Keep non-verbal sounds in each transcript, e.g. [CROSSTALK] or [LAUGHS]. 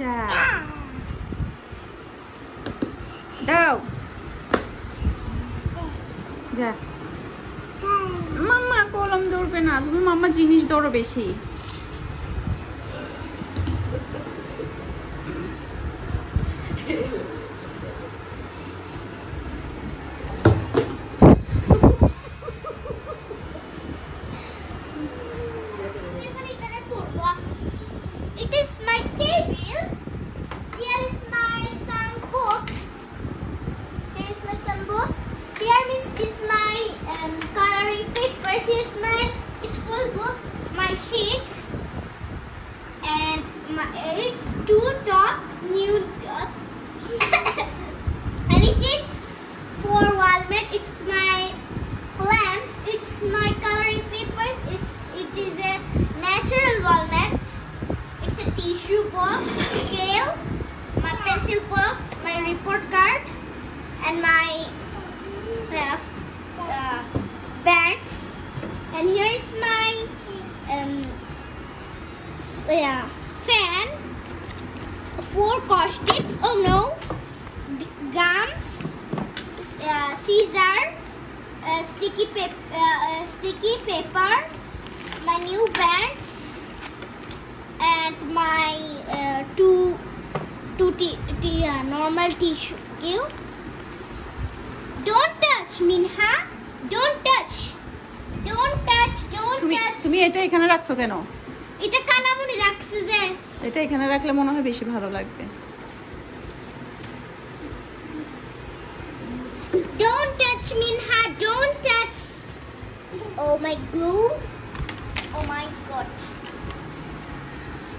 যা দাও। যা। মাম্মা কলম ধরবে না তুমি মাম্মা জিনিস দৌড়ো বেশি। And my এটা এখানে রাখলে মনে হয় বেশি ভালো লাগবে Don't touch, Minha. Don't touch. Oh my glue. Oh my god.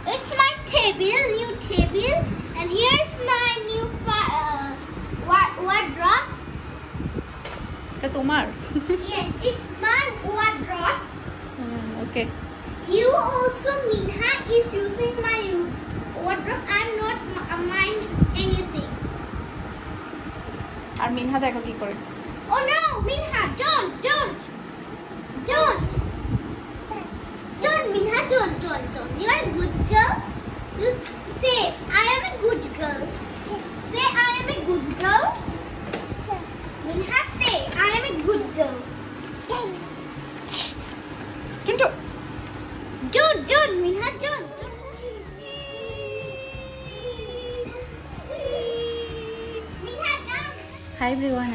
It's my table, new table, and here's my new fi- uh, wa- wardrobe. এটা তোমার Yes, it's my wardrobe. [LAUGHS] Okay You also, Minha, is using my wardrobe. I'm not m- mind anything. আর মিনহা দেখো কি করে Oh no, Minha, don't, don't, don't.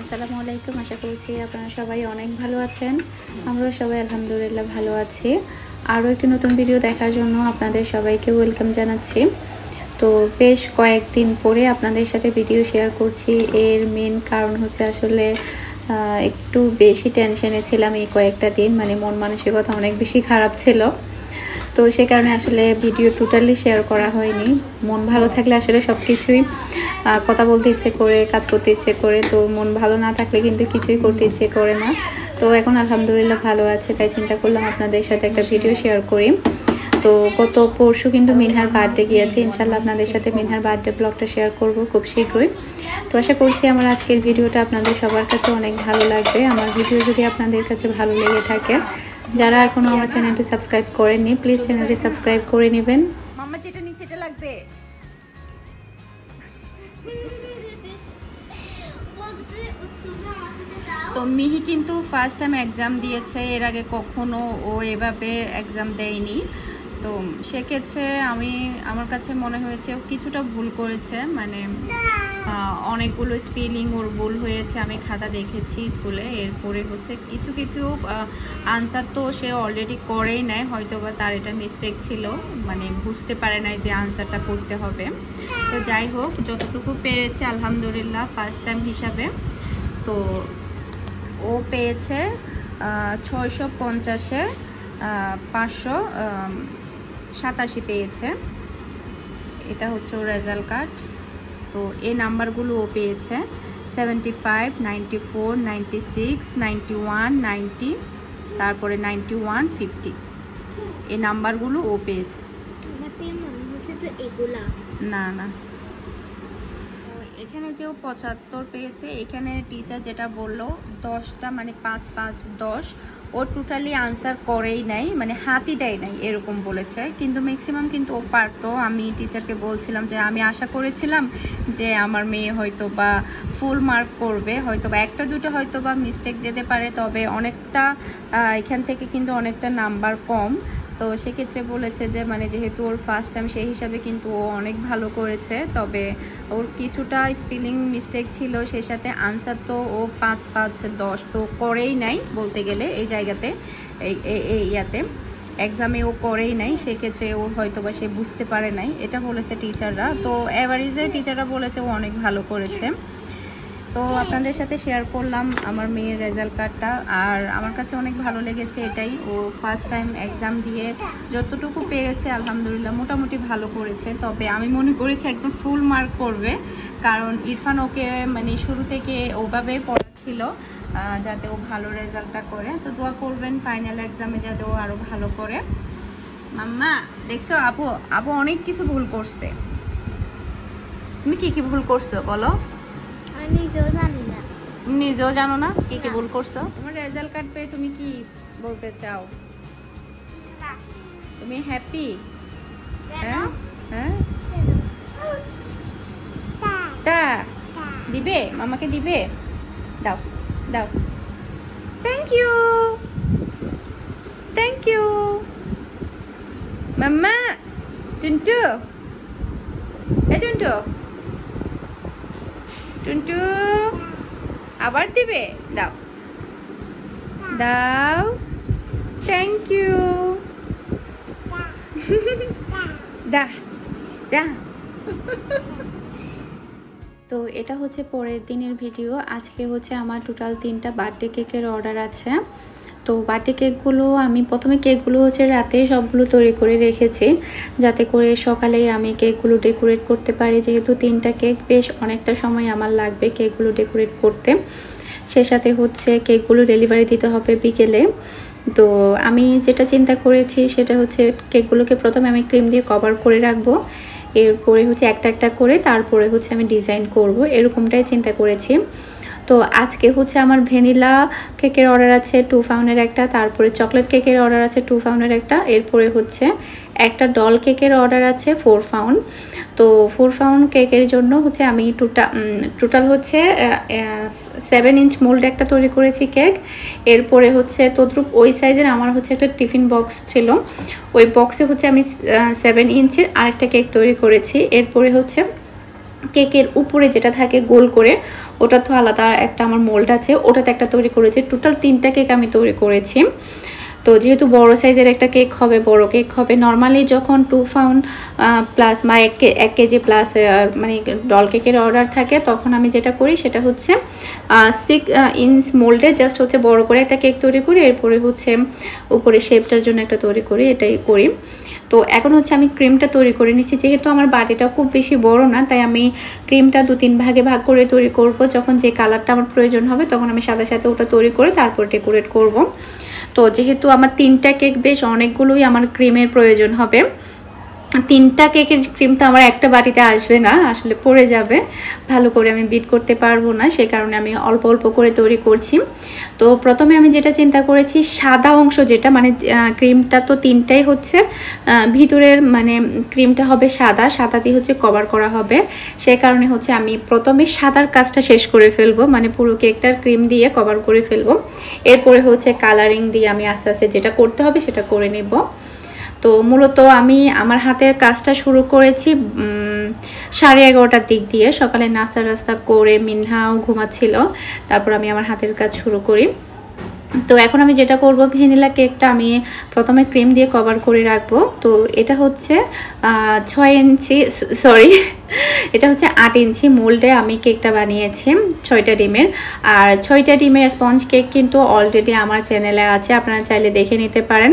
আসসালামু আলাইকুম, আশা করছি আপনারা সবাই অনেক ভালো আছেন। আমরাও সবাই আলহামদুলিল্লাহ ভালো আছি। আরও একটি নতুন ভিডিও দেখার জন্য আপনাদের সবাইকে ওয়েলকাম জানাচ্ছি। তো বেশ কয়েকদিন পরে আপনাদের সাথে ভিডিও শেয়ার করছি। এর মেন কারণ হচ্ছে আসলে একটু বেশি টেনশনে ছিলাম এই কয়েকটা দিন। মানে মন মানসিকতা অনেক বেশি খারাপ ছিল। তো সে কারণে আসলে ভিডিও টোটালি শেয়ার করা হয়নি। মন ভালো থাকলে আসলে সব কিছুই কথা বলতে ইচ্ছে করে, কাজ করতে ইচ্ছে করে, তো মন ভালো না থাকলে কিন্তু কিছুই করতে ইচ্ছে করে না। তো এখন আলহামদুলিল্লাহ ভালো আছে, তাই চিন্তা করলাম আপনাদের সাথে একটা ভিডিও শেয়ার করি। তো গত পরশু কিন্তু মিনহার বার্থডে গিয়েছে ইনশাল্লাহ আপনাদের সাথে মিনহার বার্থডে ব্লগটা শেয়ার করব খুব শীঘ্রই। তো আশা করছি আমার আজকের ভিডিওটা আপনাদের সবার কাছে অনেক ভালো লাগবে। আমার ভিডিও যদি আপনাদের কাছে ভালো লেগে থাকে যারা এখনও আমার চ্যানেলটি সাবস্ক্রাইব করেননি প্লিজ চ্যানেলটি সাবস্ক্রাইব করে নেবেন মাম্মা যেটা নি সেটা লাগবে। তো মিহি কিন্তু ফার্স্ট টাইম এক্সাম দিয়েছে, এর আগে কখনো ও এভাবে এক্সাম দেয়নি তো সেক্ষেত্রে আমি, আমার কাছে মনে হয়েছে কিছুটা ভুল করেছে। মানে অনেকগুলো স্পেলিং ওর ভুল হয়েছে, আমি খাতা দেখেছি স্কুলে। এরপরে হচ্ছে কিছু কিছু আনসার তো সে অলরেডি করেই নেয় হয়তো বা তার এটা মিস্টেক ছিল। মানে বুঝতে পারে নাই যে আনসারটা করতে হবে। তো যাই হোক, যতটুকু পেরেছে, আলহামদুলিল্লাহ ফার্স্ট টাইম হিসাবে। তো ও পেয়েছে ছয়শো পঞ্চাশে পাঁচশো সাতাশি পেয়েছে। এটা হচ্ছে ওর রেজাল্ট কার্ড তো এই নাম্বারগুলো ও পেয়েছে। Seventy five ninety four ninety six ninety one ninety তারপরে নাইনটি ওয়ান ফিফটি এই নাম্বারগুলো ও পেয়েছে না না। এখানে যেও পঁচাত্তর পেয়েছে এখানে টিচার যেটা বলল দশটা মানে পাঁচ পাঁচ দশ ও টোটালি আনসার করেই নাই মানে হাতই দেয় নাই এরকম বলেছে। কিন্তু ম্যাক্সিমাম কিন্তু ও পারতো। আমি টিচারকে বলছিলাম যে, আমি আশা করেছিলাম যে আমার মেয়ে হয়তো বা ফুল মার্ক করবে হয়তো বা একটা দুটো হয়তো বা মিস্টেক যেতে পারে, তবে অনেকটা এখান থেকে কিন্তু অনেকটা নাম্বার কম। তো সেক্ষেত্রে বলেছে যে মানে যেহেতু ওর ফার্স্ট টাইম সেই হিসাবে কিন্তু ও অনেক ভালো করেছে, তবে ওর কিছুটা স্পেলিং মিস্টেক ছিল সেই সাথে আনসার তো ও পাঁচ পাঁচ, দশ তো করেই নাই বলতে গেলে এই জায়গাতে, এই এই ইয়াতে। এক্সামে ও করেই নাই, সেক্ষেত্রে ওর হয়তো বা সে বুঝতে পারে নাই, এটা বলেছে টিচাররা তো অ্যাভারেজে টিচাররা বলেছে ও অনেক ভালো করেছে। তো আপনাদের সাথে শেয়ার করলাম আমার মেয়ের রেজাল্ট কার্ডটা আর আমার কাছে অনেক ভালো লেগেছে এটাই। ও ফার্স্ট টাইম এক্সাম দিয়ে যতটুকু পেরেছে, আলহামদুলিল্লাহ মোটামুটি ভালো করেছে। তবে আমি মনে করেছি একদম ফুল মার্ক করবে, কারণ ইরফান ওকে মানে শুরু থেকে ওভাবে পড়াচ্ছিল যাতে ও ভালো রেজাল্টটা করে। তো দোয়া করবেন ফাইনাল এক্সামে যাতে ও আরও ভালো করে। মাম্মা, দেখছ আপু আপু অনেক কিছু ভুল করছে। তুমি কি কি ভুল করছ বলো? নিজেও জানি না। নিজেও জানো না? কি কি ভুল করছ? তোমার রেজাল্ট কার্ড পেয়ে তুমি কি বলতে চাও? তুমি হ্যাপি হ্যাঁ? হ্যাঁ। চা। দিবে? মামাকে দিবে? দাও দাও। থ্যাংক ইউ থ্যাংক ইউ মাম্মা টুন্টু। এই টুন্টু। টুনটু, আবার দিবে? দাও। দাও। থ্যাংক ইউ দা, যা। তো এটা হচ্ছে পরের দিনের ভিডিও। আজকে হচ্ছে আমার টোটাল তিনটা বার্থডে কেকের অর্ডার আছে। তো বার্থডে কেকগুলো আমি প্রথমে কেকগুলো হচ্ছে রাতে সবগুলো তৈরি করে রেখেছি, যাতে করে সকালে আমি কেকগুলো ডেকোরেট করতে পারি। যেহেতু তিনটা কেক, বেশ অনেকটা সময় আমার লাগবে কেকগুলো ডেকোরেট করতে। সে সাথে হচ্ছে কেকগুলো ডেলিভারি দিতে হবে বিকেলে। তো আমি যেটা চিন্তা করেছি, সেটা হচ্ছে কেকগুলোকে প্রথমে আমি ক্রিম দিয়ে কভার করে রাখব। এরপরে হচ্ছে একটা একটা করে তারপরে হচ্ছে আমি ডিজাইন করব। এরকমটাই চিন্তা করেছি। তো আজকে হচ্ছে আমার ভ্যানিলা কেকের অর্ডার আছে, টু ফাউনের একটা, তারপরে চকলেট কেকের অর্ডার আছে, টু ফাউনের একটা, এরপরে হচ্ছে একটা ডল কেকের অর্ডার আছে, ফোর ফাউন্ড তো ফোর ফাউন্ড কেকের জন্য হচ্ছে আমি টোটা টোটাল হচ্ছে সেভেন ইঞ্চ মোল্ড একটা তৈরি করেছি কেক। এরপরে হচ্ছে তদ্রুপ ওই সাইজের আমার হচ্ছে একটা টিফিন বক্স ছিল। ওই বক্সে হচ্ছে আমি সেভেন ইঞ্চের আরেকটা কেক তৈরি করেছি। এরপরে হচ্ছে কেকের উপরে যেটা থাকে গোল করে, ওটা তো আলাদা একটা আমার মোল্ড আছে, ওটাতে একটা তৈরি করেছি। টোটাল তিনটা কেক আমি তৈরি করেছি। তো যেহেতু বড় সাইজের একটা কেক হবে, বড় কেক হবে নর্মালি যখন টু ফাউন্ড প্লাস বা এক এক কেজি প্লাস মানে ডল কেকের অর্ডার থাকে, তখন আমি যেটা করি সেটা হচ্ছে সিক্স ইঞ্চ মোল্ডে জাস্ট হচ্ছে বড় করে একটা কেক তৈরি করি, এরপরে হচ্ছে উপরে শেপটার জন্য একটা তৈরি করি, এটাই করি। তো এখন হচ্ছে আমি ক্রিমটা তৈরি করে নিচ্ছি। যেহেতু আমার বাটিটা খুব বেশি বড় না, তাই আমি ক্রিমটা দু তিন ভাগে ভাগ করে তৈরি করব। যখন যে কালারটা আমার প্রয়োজন হবে, তখন আমি সাথে সাথে ওটা তৈরি করে তারপর ডেকোরেট করব। তো যেহেতু আমার তিনটা কেক বেশ অনেকগুলোই আমার ক্রিমের প্রয়োজন হবে তিনটা কেকের ক্রিম তো আমার একটা বাটিতে আসবে না, আসলে পড়ে যাবে। ভালো করে আমি বিট করতে পারব না, সে কারণে আমি অল্প অল্প করে তৈরি করছি। তো প্রথমে আমি যেটা চিন্তা করেছি, সাদা অংশ যেটা মানে ক্রিমটা তো তিনটাই হচ্ছে ভিতরের মানে ক্রিমটা হবে সাদা সাদা দিয়ে হচ্ছে কভার করা হবে। সে কারণে হচ্ছে আমি প্রথমে সাদার কাজটা শেষ করে ফেলব মানে পুরো কেকটার ক্রিম দিয়ে কভার করে ফেলব। এরপরে হচ্ছে কালারিং দিয়ে আমি আস্তে আস্তে যেটা করতে হবে সেটা করে নেব। তো মূলত আমি আমার হাতের কাজটা শুরু করেছি সাড়ে এগারোটার দিক দিয়ে। সকালে নাস্তা রাস্তা করে মিনহাও ঘুমাচ্ছিল। তারপর আমি আমার হাতের কাজ শুরু করি। তো এখন আমি যেটা করব, ভ্যানিলা কেকটা আমি প্রথমে ক্রিম দিয়ে কভার করে রাখব। তো এটা হচ্ছে ছয় ইঞ্চি সরি, এটা হচ্ছে আট ইঞ্চি মোল্ডে আমি কেকটা বানিয়েছি, ছয়টা ডিমের। আর ছয়টা ডিমের স্পঞ্জ কেক কিন্তু অলরেডি আমার চ্যানেলে আছে, আপনারা চাইলে দেখে নিতে পারেন।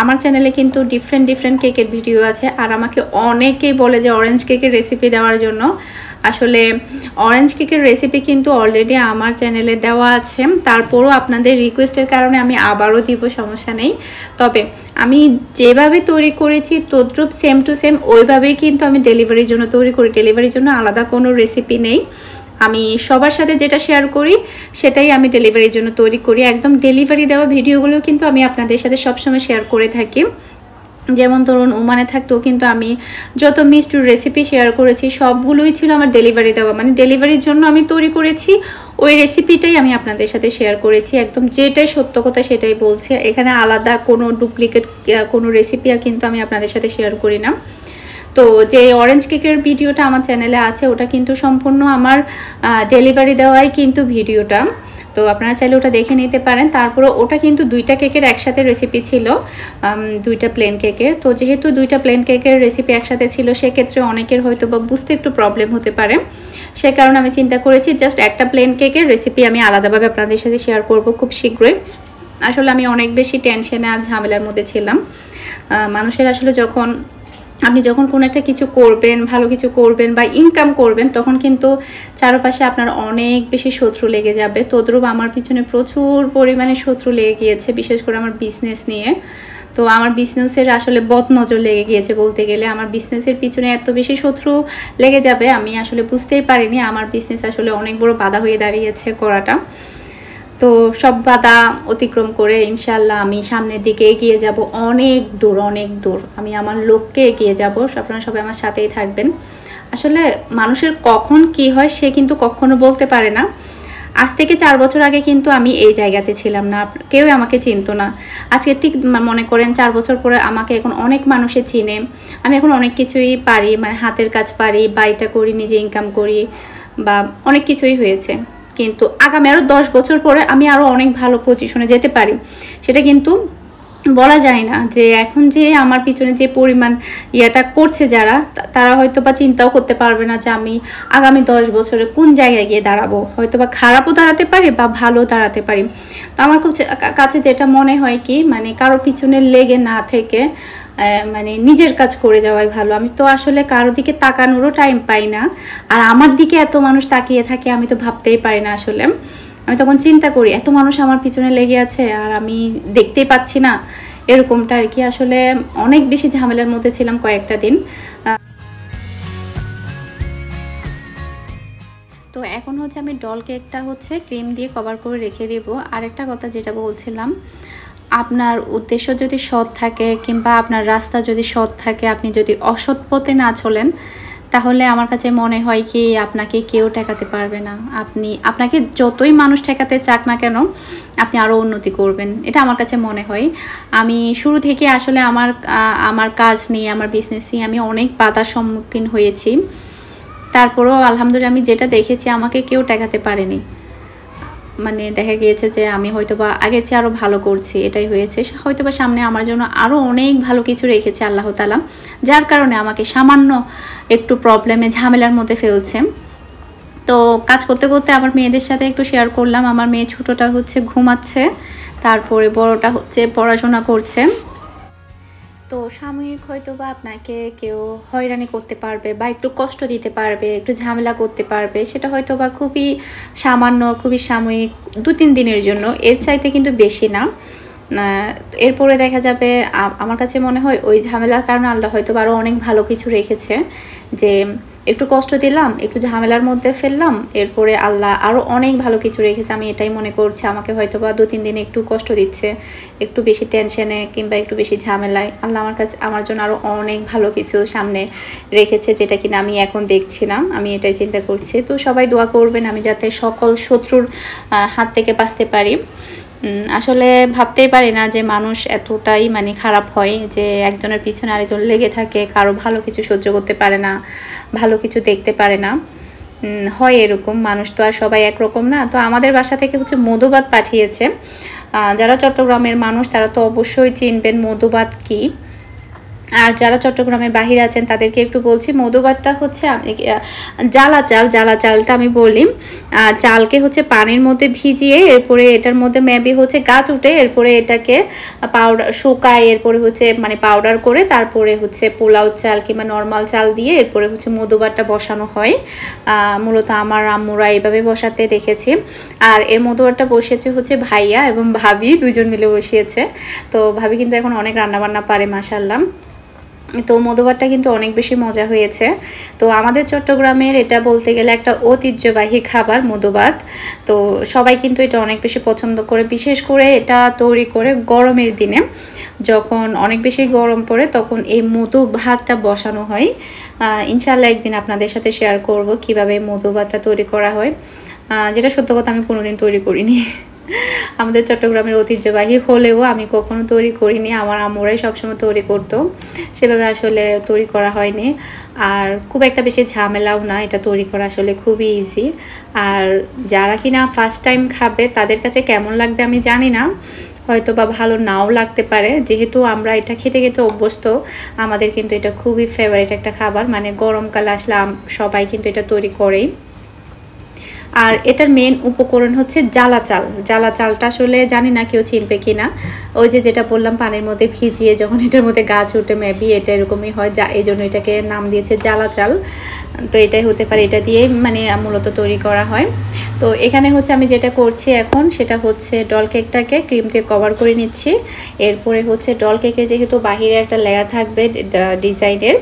আমার চ্যানেলে কিন্তু ডিফারেন্ট ডিফারেন্ট কেকের ভিডিও আছে। আর আমাকে অনেকেই বলে যে অরেঞ্জ কেকের রেসিপি দেওয়ার জন্য। আসলে অরেঞ্জ কেকের রেসিপি কিন্তু অলরেডি আমার চ্যানেলে দেওয়া আছে। তারপরও আপনাদের রিকোয়েস্টের কারণে আমি আবারও দিব, সমস্যা নেই। তবে আমি যেভাবে তৈরি করেছি, তদ্রুপ সেম টু সেম ওইভাবেই কিন্তু আমি ডেলিভারির জন্য তৈরি করি। ডেলিভারির জন্য আলাদা কোনো রেসিপি নেই। আমি সবার সাথে যেটা শেয়ার করি, সেটাই আমি ডেলিভারির জন্য তৈরি করি। একদম ডেলিভারি দেওয়া ভিডিওগুলো কিন্তু আমি আপনাদের সাথে সবসময় শেয়ার করে থাকি। যেমন ধরুন, ওমানে থাকতেও কিন্তু আমি যত মিষ্টির রেসিপি শেয়ার করেছি, সবগুলোই ছিল আমার ডেলিভারি দেওয়া। মানে ডেলিভারির জন্য আমি তৈরি করেছি, ওই রেসিপিটাই আমি আপনাদের সাথে শেয়ার করেছি। একদম যেটাই সত্য কথা সেটাই বলছি। এখানে আলাদা কোনো ডুপ্লিকেট কোনো রেসিপি কিন্তু আমি আপনাদের সাথে শেয়ার করি না। তো যে অরেঞ্জ কেকের ভিডিওটা আমার চ্যানেলে আছে, ওটা কিন্তু সম্পূর্ণ আমার ডেলিভারি দেওয়াই কিন্তু ভিডিওটা। তো আপনারা চাইলে ওটা দেখে নিতে পারেন। তারপরে ওটা কিন্তু দুইটা কেকের একসাথে রেসিপি ছিল দুইটা প্লেন কেকের তো যেহেতু দুইটা প্লেন কেকের রেসিপি একসাথে ছিল, সেক্ষেত্রে অনেকের হয়তো বা বুঝতে একটু প্রবলেম হতে পারে। সে কারণে আমি চিন্তা করেছি জাস্ট একটা প্লেন কেকের রেসিপি আমি আলাদাভাবে আপনাদের সাথে শেয়ার করব খুব শীঘ্রই। আসলে আমি অনেক বেশি টেনশনে আর ঝামেলার মধ্যে ছিলাম। মানুষের আসলে যখন আপনি যখন কোনো একটা কিছু করবেন, ভালো কিছু করবেন বা ইনকাম করবেন, তখন কিন্তু চারপাশে আপনার অনেক বেশি শত্রু লেগে যাবে। তদ্রুপ আমার পিছনে প্রচুর পরিমাণে শত্রু লেগে গিয়েছে, বিশেষ করে আমার বিজনেস নিয়ে। তো আমার বিজনেসের আসলে বদ নজর লেগে গিয়েছে বলতে গেলে। আমার বিজনেসের পিছনে এত বেশি শত্রু লেগে যাবে, আমি আসলে বুঝতেই পারিনি। আমার বিজনেস আসলে অনেক বড় বাধা হয়ে দাঁড়িয়েছে করাটা। তো সব বাধা অতিক্রম করে ইনশাল্লাহ আমি সামনের দিকে এগিয়ে যাব অনেক দূর অনেক দূর। আমি আমার লোককে এগিয়ে যাব, আপনারা সবাই আমার সাথেই থাকবেন। আসলে মানুষের কখন কি হয় সে কিন্তু কখনো বলতে পারে না। আজ থেকে চার বছর আগে কিন্তু আমি এই জায়গাতে ছিলাম না কেউ আমাকে চিনতো না। আজকে ঠিক মনে করেন চার বছর পরে আমাকে এখন অনেক মানুষে চিনে। আমি এখন অনেক কিছুই পারি মানে হাতের কাজ পারি বাইটা করি, নিজে ইনকাম করি, বা অনেক কিছুই হয়েছে। কিন্তু আগামী আরও দশ বছর পরে আমি আরও অনেক ভালো পজিশনে যেতে পারি। সেটা কিন্তু বলা যায় না যে এখন যে আমার পিছনে যে পরিমাণ ইয়েটা করছে যারা তারা হয়তো বা চিন্তাও করতে পারবে না যে আমি আগামী দশ বছরে কোন জায়গায় গিয়ে দাঁড়াবো। হয়তো বা খারাপও দাঁড়াতে পারি বা ভালো দাঁড়াতে পারি। তো আমার কাছে যেটা মনে হয় কি মানে কারও পিছনে লেগে না থেকে মানে নিজের কাজ করে যাওয়াই ভালো। আমি তো আসলে কারও দিকে তাকানোরও টাইম পাই না। আর আমার দিকে এত মানুষ তাকিয়ে থাকে, আমি তো ভাবতেই পারি না আসলে। আমি তখন চিন্তা করি, এত মানুষ আমার পিছনে লেগে আছে আর আমি দেখতেই পাচ্ছি না। এরকমটা আর কি। আসলে অনেক বেশি ঝামেলার মধ্যে ছিলাম কয়েকটা দিন। তো এখন হচ্ছে আমি ডল কেকটা হচ্ছে ক্রিম দিয়ে কভার করে রেখে দেবো। আরেকটা কথা যেটা বলছিলাম আপনার উদ্দেশ্য যদি সৎ থাকে কিংবা আপনার রাস্তা যদি সৎ থাকে, আপনি যদি অসৎ পথে না চলেন, তাহলে আমার কাছে মনে হয় কি আপনাকে কেউ ঠেকাতে পারবে না। আপনি, আপনাকে যতই মানুষ ঠেকাতে চাক না কেন, আপনি আরও উন্নতি করবেন। এটা আমার কাছে মনে হয়। আমি শুরু থেকে আসলে আমার আমার কাজ নিয়ে, আমার বিজনেস নিয়ে আমি অনেক বাধার সম্মুখীন হয়েছি। তারপরেও আলহামদুলিল্লাহ আমি যেটা দেখেছি আমাকে কেউ ঠেকাতে পারেনি। মানে দেখা গিয়েছে যে আমি হয়তোবা আগের চেয়ে আরও ভালো করছি, এটাই হয়েছে। হয়তোবা সামনে আমার জন্য আরও অনেক ভালো কিছু রেখেছে আল্লাহ তালাম যার কারণে আমাকে সামান্য একটু প্রবলেমে ঝামেলার মধ্যে ফেলছে। তো কাজ করতে করতে আমার মেয়েদের সাথে একটু শেয়ার করলাম। আমার মেয়ে ছোটোটা হচ্ছে ঘুমাচ্ছে, তারপরে বড়টা হচ্ছে পড়াশোনা করছে। তো সাময়িক হয়তো বা আপনাকে কেউ হয়রানি করতে পারবে বা একটু কষ্ট দিতে পারবে, একটু ঝামেলা করতে পারবে, সেটা হয়তো বা খুবই সামান্য, খুবই সাময়িক দু তিন দিনের জন্য। এর চাইতে কিন্তু বেশি না। এরপরে দেখা যাবে আমার কাছে মনে হয় ওই ঝামেলার কারণে আল্লাহ হয়তো আরও অনেক ভালো কিছু রেখেছে যে একটু কষ্ট দিলাম, একটু ঝামেলার মধ্যে ফেললাম, এরপরে আল্লাহ আরও অনেক ভালো কিছু রেখেছে, আমি এটাই মনে করছি, আমাকে হয়তো বা দু তিন দিনে একটু কষ্ট দিচ্ছে, একটু বেশি টেনশনে কিংবা একটু বেশি ঝামেলায়। আল্লাহ আমার কাছে, আমার জন্য আরও অনেক ভালো কিছু সামনে রেখেছে, যেটা কিনা আমি এখন দেখছি না, আমি এটাই চিন্তা করছি। তো সবাই দোয়া করবেন, আমি যাতে সকল শত্রুর হাত থেকে বাঁচতে পারি। আসলে ভাবতেই পারি না যে মানুষ এতটাই মানে খারাপ হয় যে একজনের পিছনে আরেকজন লেগে থাকে, কারও ভালো কিছু সহ্য করতে পারে না, ভালো কিছু দেখতে পারে না। হয় এরকম, মানুষ তো আর সবাই একরকম না। তো আমাদের বাসা থেকে হচ্ছে মধুবাদ পাঠিয়েছে। যারা চট্টগ্রামের মানুষ তারা তো অবশ্যই চিনবেন মধুবাদ কি। আর যারা চট্টগ্রামের বাহিরে আছেন, তাদেরকে একটু বলছি মধুবাতটা হচ্ছে জ্বালা চাল জ্বালা চালটা আমি বলি চালকে হচ্ছে পানির মধ্যে ভিজিয়ে, এরপরে এটার মধ্যে মেবি হচ্ছে গাছ উঠে, এরপরে এটাকে পাউডার শুকায়, এরপরে হচ্ছে মানে পাউডার করে, তারপরে হচ্ছে পোলাও চাল কিংবা নর্মাল চাল দিয়ে, এরপরে হচ্ছে মধুবাতটা বসানো হয়। মূলত আমার আম্মুরা এইভাবে বসাতে দেখেছি। আর এর মধুবাতটা বসেছে হচ্ছে ভাইয়া এবং ভাবি দুজন মিলে বসিয়েছে। তো ভাবি কিন্তু এখন অনেক রান্নাবান্না পারে মাসাল্লাম তো মধুভাতটা কিন্তু অনেক বেশি মজা হয়েছে। তো আমাদের চট্টগ্রামের এটা বলতে গেলে একটা ঐতিহ্যবাহী খাবার মধুভাত তো সবাই কিন্তু এটা অনেক বেশি পছন্দ করে, বিশেষ করে এটা তৈরি করে গরমের দিনে। যখন অনেক বেশি গরম পড়ে, তখন এই মধু ভাতটা বসানো হয়। ইনশাল্লাহ একদিন আপনাদের সাথে শেয়ার করব কীভাবে মধু ভাতটা তৈরি করা হয়। যেটা সত্য কথা আমি কোনোদিন তৈরি করিনি। আমাদের চট্টগ্রামের ঐতিহ্যবাহী হলেও আমি কখনো তৈরি করিনি। আমার আমরাই সবসময় তৈরি করতো। সেভাবে আসলে তৈরি করা হয়নি। আর খুব একটা বেশি ঝামেলাও না, এটা তৈরি করা আসলে খুবই ইজি আর যারা কিনা ফার্স্ট টাইম খাবে, তাদের কাছে কেমন লাগবে আমি জানি না। হয়তো বা ভালো নাও লাগতে পারে। যেহেতু আমরা এটা খেতে খেতে অভ্যস্ত, আমাদের কিন্তু এটা খুবই ফেভারিট একটা খাবার। মানে গরমকাল আসলে সবাই কিন্তু এটা তৈরি করেই। আর এটার মেন উপকরণ হচ্ছে জ্বালা চাল জ্বালা চালটা আসলে জানি না কেউ চিনবে কি না ওই যে যেটা বললাম, পানির মধ্যে ভিজিয়ে যখন এটার মধ্যে গাছ উঠে মেবি এটা এরকমই হয়, যা এই জন্য এটাকে নাম দিয়েছে জ্বালা চাল তো এটাই হতে পারে, এটা দিয়েই মানে মূলত তৈরি করা হয়। তো এখানে হচ্ছে আমি যেটা করছি এখন, সেটা হচ্ছে ডল কেকটাকে ক্রিম দিয়ে কভার করে নিচ্ছি। এরপরে হচ্ছে ডল কেকের যেহেতু বাহিরে একটা লেয়ার থাকবে ডিজাইনের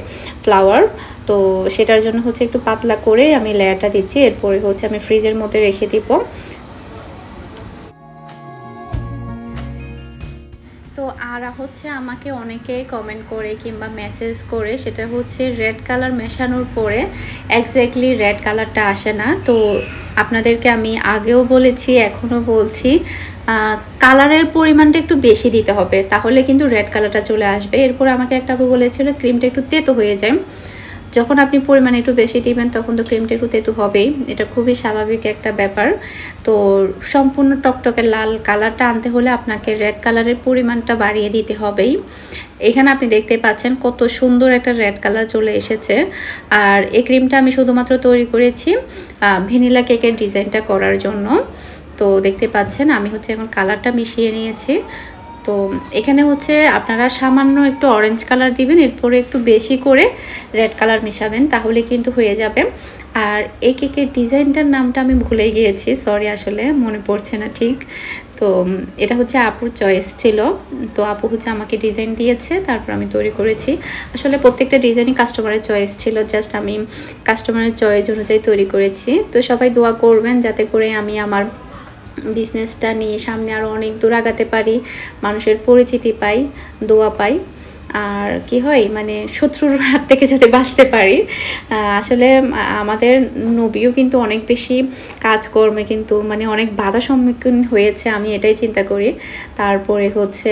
ফ্লাওয়ার তো সেটার জন্য হচ্ছে একটু পাতলা করে আমি লেয়ারটা দিচ্ছি, এরপরে হচ্ছে আমি ফ্রিজের মধ্যে রেখে দিব। তো আর হচ্ছে আমাকে অনেকে কমেন্ট করে কিংবা মেসেজ করে, সেটা হচ্ছে রেড কালার মেশানোর পরে একজ্যাক্টলি রেড কালারটা আসে না। তো আপনাদেরকে আমি আগেও বলেছি, এখনও বলছি কালারের পরিমাণটা একটু বেশি দিতে হবে, তাহলে কিন্তু রেড কালারটা চলে আসবে। এরপর আমাকে একটা বলেছিল ক্রিমটা একটু তেতো হয়ে যায়। যখন আপনি পরিমাণে একটু বেশি দিবেন, তখন তো ক্রিমটা একটু তেতু হবেই। এটা খুবই স্বাভাবিক একটা ব্যাপার। তো সম্পূর্ণ টকটকে লাল কালারটা আনতে হলে আপনাকে রেড কালারের পরিমাণটা বাড়িয়ে দিতে হবেই। এখানে আপনি দেখতে পাচ্ছেন কত সুন্দর একটা রেড কালার চলে এসেছে। আর এই ক্রিমটা আমি শুধুমাত্র তৈরি করেছি ভ্যানিলা কেকের ডিজাইনটা করার জন্য। তো দেখতে পাচ্ছেন আমি হচ্ছে এখন কালারটা মিশিয়ে নিয়েছি। তো এখানে হচ্ছে আপনারা সামান্য একটু অরেঞ্জ কালার দিবেন, এরপরে একটু বেশি করে রেড কালার মেশাবেন, তাহলে কিন্তু হয়ে যাবে। আর এই কেকের ডিজাইনটার নামটা আমি ভুলে গিয়েছি সরি আসলে, মনে পড়ছে না ঠিক। তো এটা হচ্ছে আপুর চয়েস ছিল। তো আপু হচ্ছে আমাকে ডিজাইন দিয়েছে, তারপর আমি তৈরি করেছি। আসলে প্রত্যেকটা ডিজাইনই কাস্টমারের চয়েস ছিল জাস্ট আমি কাস্টমারের চয়েস অনুযায়ী তৈরি করেছি। তো সবাই দোয়া করবেন যাতে করে আমি আমার বিজনেসটা নিয়ে সামনে আরও অনেক দূর আগাতে পারি, মানুষের পরিচিতি পাই, দোয়া পাই। আর কি হয় মানে শত্রুর [LAUGHS] হাত থেকে যাতে বাঁচতে পারি। আসলে আমাদের নবীও কিন্তু অনেক বেশি কাজকর্মে কিন্তু মানে অনেক বাধা সম্মুখীন হয়েছে, আমি এটাই চিন্তা করি। তারপরে হচ্ছে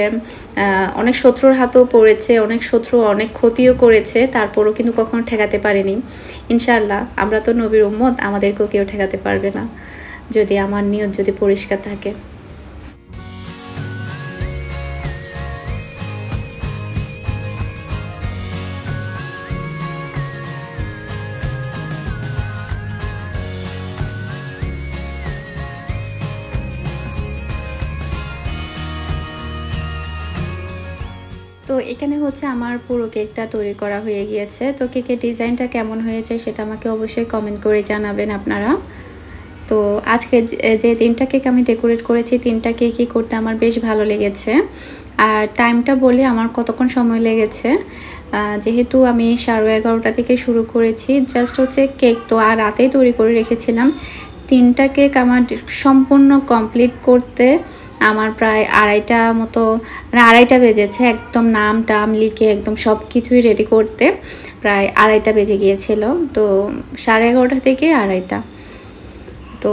অনেক শত্রুর হাতেও পড়েছে, অনেক শত্রু অনেক ক্ষতিও করেছে, তারপরও কিন্তু কখনো ঠেকাতে পারেনি। ইনশাল্লাহ আমরা তো নবীর উম্মত, আমাদেরকেও কেউ ঠেকাতে পারবে না। যদি আমার নিয়ত যদি পরিষ্কার থাকে। তো এখানে হচ্ছে আমার পুরো কেকটা তৈরি করা হয়ে গিয়েছে। তো কেকের ডিজাইনটা কেমন হয়েছে সেটা আমাকে অবশ্যই কমেন্ট করে জানাবেন আপনারা। তো আজকে যে তিনটা কেক আমি ডেকোরেট করেছি, তিনটা কেকই করতে আমার বেশ ভালো লেগেছে। আর টাইমটা বলে আমার কতক্ষণ সময় লেগেছে? যেহেতু আমি সাড়ে এগারোটা থেকে শুরু করেছি জাস্ট হচ্ছে কেক তো আর রাতেই তৈরি করে রেখেছিলাম। তিনটা কেক আমার সম্পূর্ণ কমপ্লিট করতে আমার প্রায় আড়াইটা মতো মানে আড়াইটা বেজেছে একদম নাম টাম লিখে একদম সব কিছুই রেডি করতে। প্রায় আড়াইটা বেজে গিয়েছিল, তো সাড়ে এগারোটা থেকে আড়াইটা। তো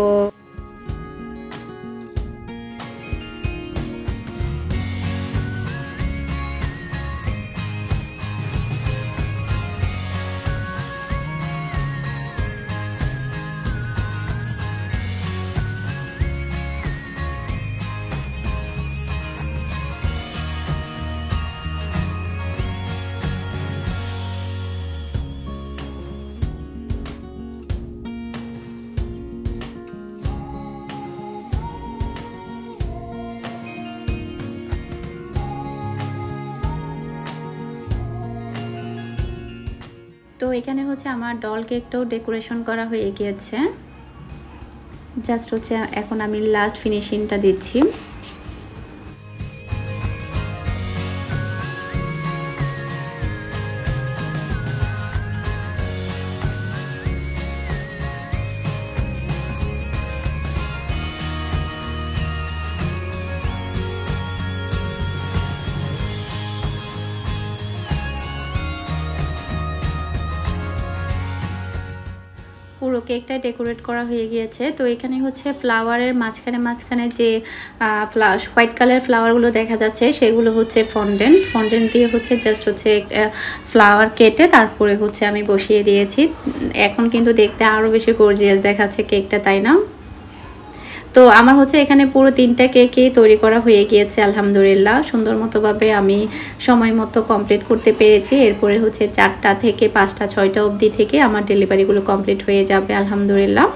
এখানে হচ্ছে আমার ডল কেকটাও ডেকোরেশন করা হয়ে গিয়েছে। জাস্ট হচ্ছে এখন আমি লাস্ট ফিনিশিংটা দিচ্ছি। পুরো কেকটা ডেকোরেট করা হয়ে গিয়েছে। তো এখানে হচ্ছে ফ্লাওয়ারের মাঝখানে মাঝখানে যে হোয়াইট কালার ফ্লাওয়ারগুলো দেখা যাচ্ছে, সেগুলো হচ্ছে ফন্ডেন ফন্ডেন দিয়ে হচ্ছে জাস্ট হচ্ছে ফ্লাওয়ার কেটে তারপরে হচ্ছে আমি বসিয়ে দিয়েছি। এখন কিন্তু দেখতে আরও বেশি গর্জিয়াস দেখাচ্ছে কেকটা, তাই না? তো আমার হচ্ছে এখানে পুরো তিনটা কেকই তৈরি করা হয়ে গিয়েছে, আলহামদুলিল্লাহ। সুন্দর মতোভাবে আমি সময় মতো কমপ্লিট করতে পেরেছি। এরপরে হচ্ছে চারটা থেকে পাঁচটা, ছয়টা অবধি থেকে আমার ডেলিভারিগুলো কমপ্লিট হয়ে যাবে, আলহামদুলিল্লাহ।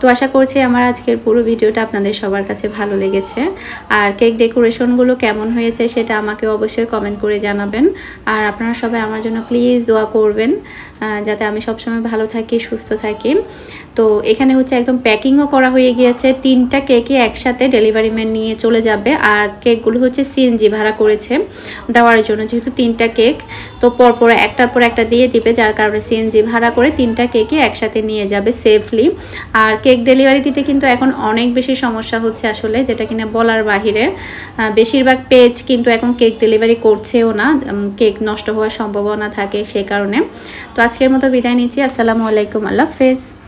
তো আশা করছি আমার আজকের পুরো ভিডিওটা আপনাদের সবার কাছে ভালো লেগেছে। আর কেক ডেকোরেশনগুলো কেমন হয়েছে সেটা আমাকে অবশ্যই কমেন্ট করে জানাবেন। আর আপনারা সবাই আমার জন্য প্লিজ দোয়া করবেন যাতে আমি সবসময় ভালো থাকি, সুস্থ থাকি। তো এখানে হচ্ছে একদম প্যাকিংও করা হয়ে গিয়েছে। তিনটা কেকই একসাথে ডেলিভারি ম্যান নিয়ে চলে যাবে। আর কেকগুলো হচ্ছে সিএনজি ভাড়া করেছে দেওয়ার জন্য, যেহেতু তিনটা কেক। তো পরপর একটার পর একটা দিয়ে দিবে, যার কারণে সিএনজি ভাড়া করে তিনটা কেকই একসাথে নিয়ে যাবে সেফলি আর কেক ডেলিভারি দিতে কিন্তু এখন অনেক বেশি সমস্যা হচ্ছে আসলে, যেটা কিনা বলার বাহিরে। বেশিরভাগ পেজ কিন্তু এখন কেক ডেলিভারি করছেও না কেক নষ্ট হওয়ার সম্ভাবনা থাকে সে কারণে। তো আজকের মতো বিদায় নিচ্ছি। আসসালামু আলাইকুম, আল্লাহ হাফেজ।